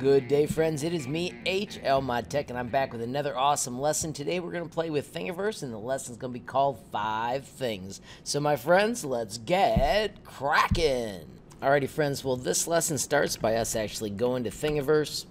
Good day, friends. It is me, HL Mod Tech, and I'm back with another awesome lesson. Today, we're going to play with Thingiverse, and the lesson's going to be called Five Things. So, my friends, let's get cracking. Alrighty, friends. Well, this lesson starts by us actually going to Thingiverse,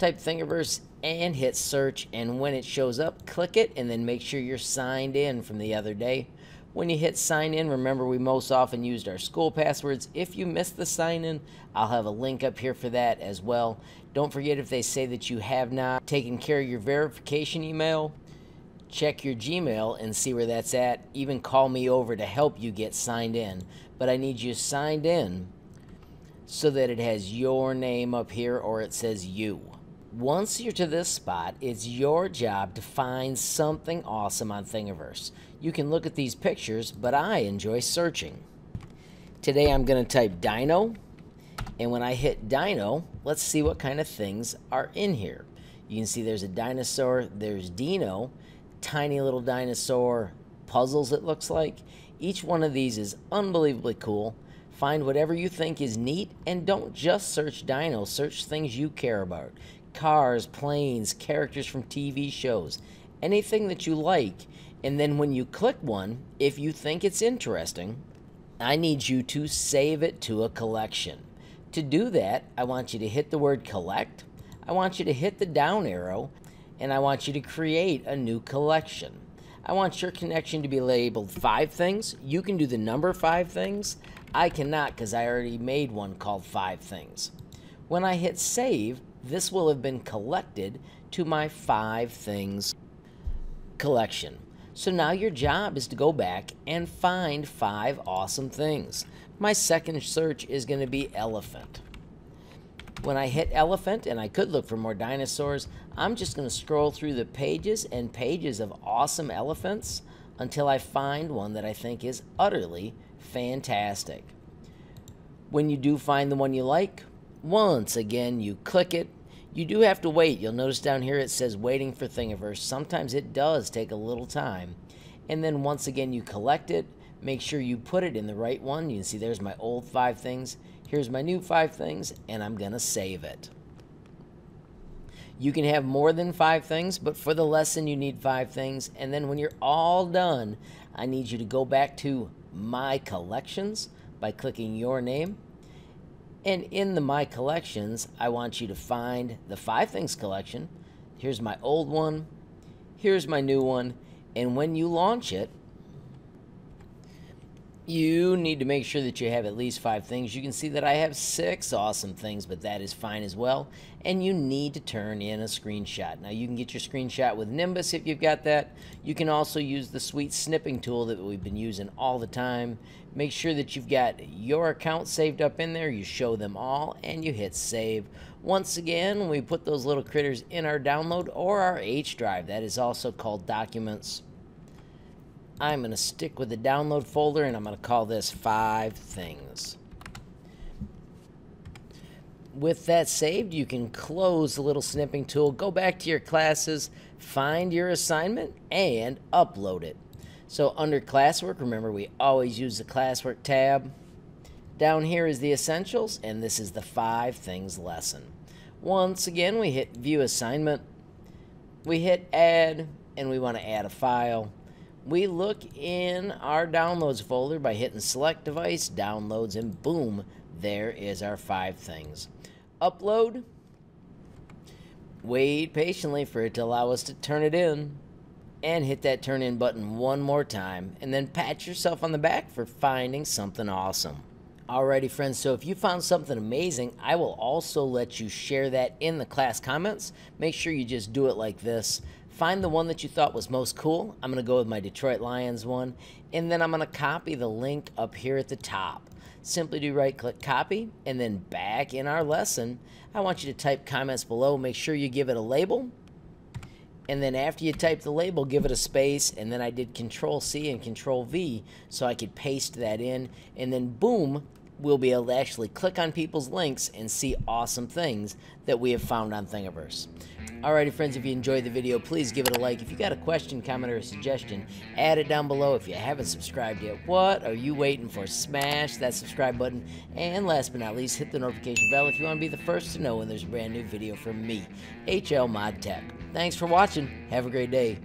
type Thingiverse, and hit search. And when it shows up, click it, and then make sure you're signed in from the other day. When you hit sign in, remember we most often used our school passwords. If you missed the sign in, I'll have a link up here for that as well. Don't forget if they say that you have not taken care of your verification email, check your Gmail and see where that's at. Even call me over to help you get signed in. But I need you signed in so that it has your name up here or it says you. Once you're to this spot, it's your job to find something awesome on Thingiverse. You can look at these pictures, but I enjoy searching. Today I'm going to type dino, and when I hit dino, let's see what kind of things are in here. You can see there's a dinosaur, there's Dino, tiny little dinosaur puzzles it looks like. Each one of these is unbelievably cool. Find whatever you think is neat and don't just search dino, search things you care about cars, planes, characters from TV shows, anything that you like. And then when you click one, if you think it's interesting, I need you to save it to a collection. To do that, I want you to hit the word collect, I want you to hit the down arrow, and I want you to create a new collection. I want your connection to be labeled five things. You can do the number five things. I cannot because I already made one called five things. When I hit save, this will have been collected to my five things collection. So now your job is to go back and find five awesome things. My second search is going to be elephant. When I hit elephant, and I could look for more dinosaurs, I'm just going to scroll through the pages and pages of awesome elephants until I find one that I think is utterly fantastic. When you do find the one you like, once again, you click it. You do have to wait. You'll notice down here it says waiting for Thingiverse. Sometimes it does take a little time. And then once again, you collect it. Make sure you put it in the right one. You can see there's my old five things. Here's my new five things, and I'm going to save it. You can have more than five things, but for the lesson, you need five things. And then when you're all done, I need you to go back to My Collections by clicking your name and in the My Collections, I want you to find the Five Things collection. Here's my old one. Here's my new one. And when you launch it, you need to make sure that you have at least five things. You can see that I have six awesome things, but that is fine as well. And you need to turn in a screenshot. Now, you can get your screenshot with Nimbus if you've got that. You can also use the sweet snipping tool that we've been using all the time. Make sure that you've got your account saved up in there. You show them all, and you hit save. Once again, we put those little critters in our download or our H drive. That is also called documents. I'm going to stick with the download folder and I'm going to call this five things. With that saved, you can close the little snipping tool, go back to your classes, find your assignment, and upload it. So under classwork, remember we always use the classwork tab. Down here is the essentials, and this is the five things lesson. Once again, we hit view assignment. We hit add, and we want to add a file we look in our downloads folder by hitting select device, downloads, and boom, there is our five things. Upload. Wait patiently for it to allow us to turn it in. And hit that turn in button one more time. And then pat yourself on the back for finding something awesome. Alrighty, friends, so if you found something amazing, I will also let you share that in the class comments. Make sure you just do it like this. Find the one that you thought was most cool. I'm going to go with my Detroit Lions one. And then I'm going to copy the link up here at the top. Simply do right click copy and then back in our lesson. I want you to type comments below. Make sure you give it a label. And then after you type the label, give it a space. And then I did control C and control V so I could paste that in. And then boom, we'll be able to actually click on people's links and see awesome things that we have found on Thingiverse. Alrighty, friends, if you enjoyed the video, please give it a like. If you got a question, comment, or a suggestion, add it down below. If you haven't subscribed yet, what are you waiting for? Smash that subscribe button. And last but not least, hit the notification bell if you want to be the first to know when there's a brand new video from me, HL Mod Tech. Thanks for watching. Have a great day.